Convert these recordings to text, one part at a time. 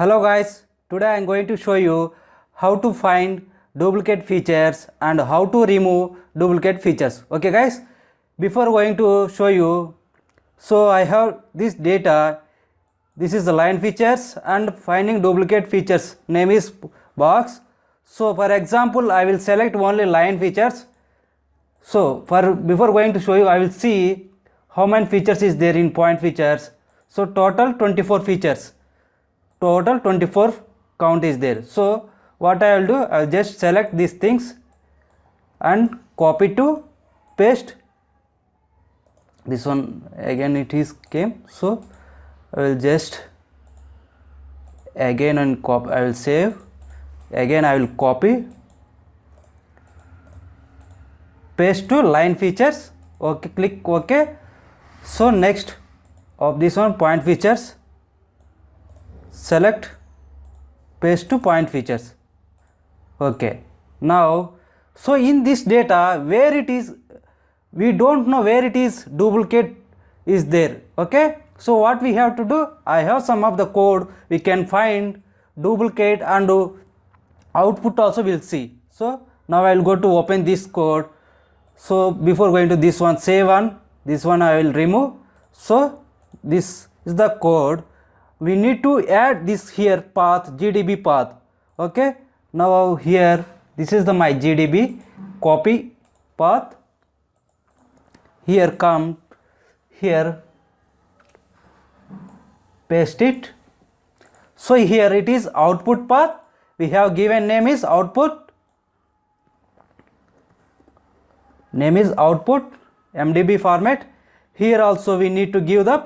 Hello guys, today I am going to show you how to find duplicate features and how to remove duplicate features. Okay guys, before going to show you, so I have this data, this is the line features and finding duplicate features name is box. So for example, I will select only line features. So for before going to show you, I will see how many features is there in point features. So total 24 features total 24 count is there. So what i will do i'll just select these things and copy to paste. This one again it is came. So i will just again and copy i will save. Again i will copy. Paste to line features. Okay click ok so next of this one point features select paste to point features. Okay. Now so in this data where it is we don't know where it is duplicate is there. Okay. So what we have to do i have some of the code we can find duplicate and output also we'll see. So now i will go to open this code. So before going to this one save one this one i will remove. So this is the code we need to add this here path gdb path. Okay? Now here this is the my gdb copy path. Here come here paste it. So here it is output path. We have given name is output. Name is output mdb format. Here also we need to give the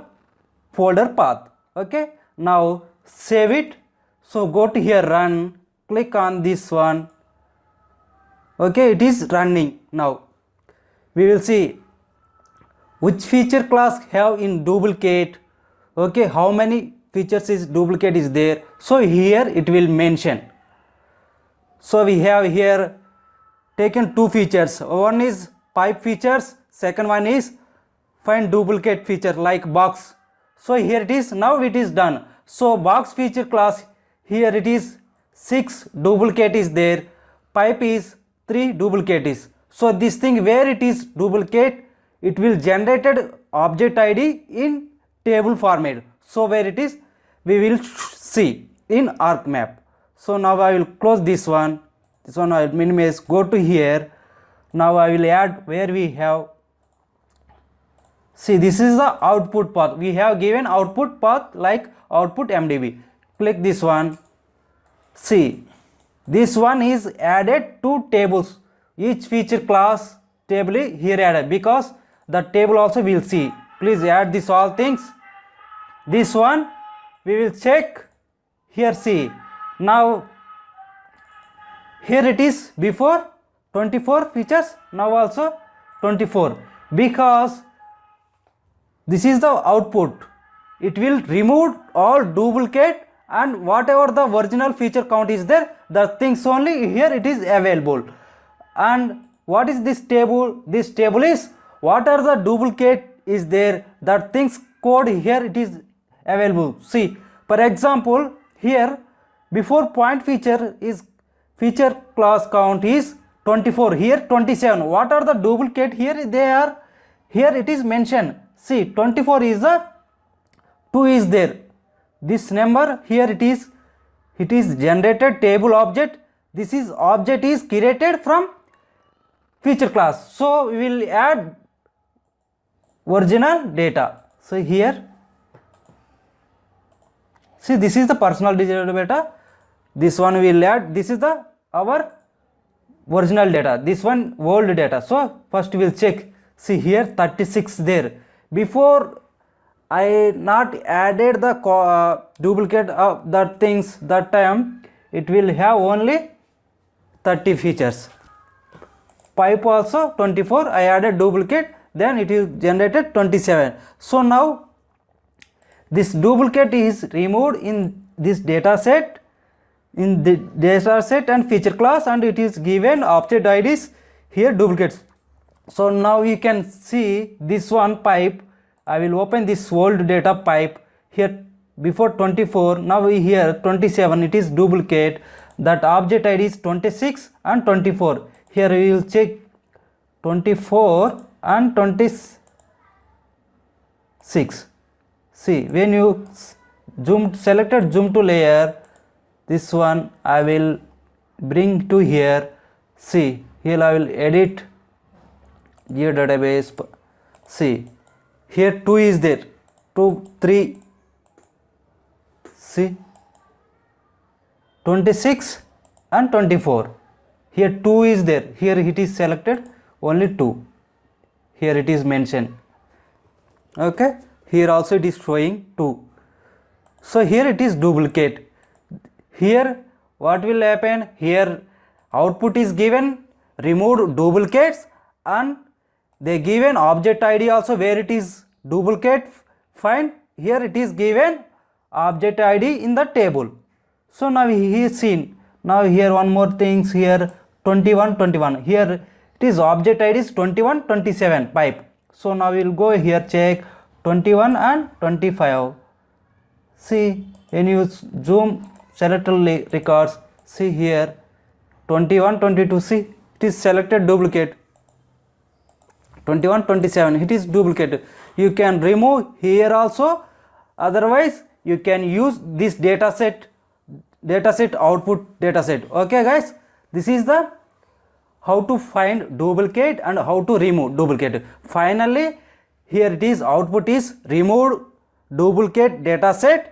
folder path. Okay now save it. So go to here run. Click on this one. Okay it is running now. We will see which feature class have in duplicate. Okay how many features is duplicate is there? So here it will mention. So we have here taken two features. One is pipe features. Second one is find duplicate feature like box so here it is. Now it is done. So box feature class here it is. 6 duplicate is there. Pipe is 3 duplicate is. So this thing where it is duplicate it will generated object id in table format. So where it is we will see in ArcMap so now i will close this one. This one i will minimize go to here. Now i will add where we have see this is the output path. We have given output path like output mdb click this one. See this one is added to tables. Each feature class table here added because the table also will see. Please add this all things. This one we will check. Here see. Now here it is before 24 features. Now also 24 because this is the output. It will remove all duplicate and whatever the original feature count is there the things only here it is available. And what is this table? This table is what are the duplicate is there? That things code here it is available. See for example here before point feature is feature class count is 24 here 27 what are the duplicate? Here they are here it is mentioned see 24 is the 2 is there. This number here it is. It is generated table object. This is object is created from feature class. So we will add original data. So here see this is the personal digital data. This one we will add. This is the our original data. This one old data. So first we will check. See here 36 there before i not added the uh, duplicate of the things that time. It will have only 30 features. Pipe also 24 i added duplicate then it is generated 27 so now this duplicate is removed in this data set in the data set and feature class and it is given object IDs here duplicates so now you can see this one pipe. I will open this old data pipe here before 24 now we here 27 it is duplicate. That object id is 26 and 24 here we will check 24 and 26 see when you s- zoom selected zoom to layer this one i will bring to here. See here i will edit geo database see here 2 is there. 2 3 see 26 and 24 here 2 is there. Here it is selected only 2 here it is mentioned. Okay? Here also it is showing 2 so here it is duplicate. Here what will happen? Here output is given remove duplicates and they give an object id also where it is duplicate. Find here it is given object id in the table. So now he is seen. Now here one more things here. 21 21 here it is object id is 21 27 pipe. So now we will go here check. 21 and 25 see when you zoom select records see here. 21 22 see it is selected duplicate 21 27 it is duplicate. You can remove here also. Otherwise you can use this data set data set output data set. Okay guys? This is the how to find duplicate and how to remove duplicate. Finally here it is. Output is removed duplicate data set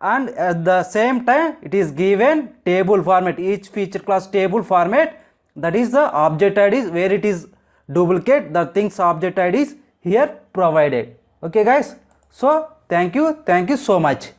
and at the same time it is given table format. Each feature class table format that is the object id is where it is duplicate the things object IDs here provided. Okay guys. So thank you. Thank you so much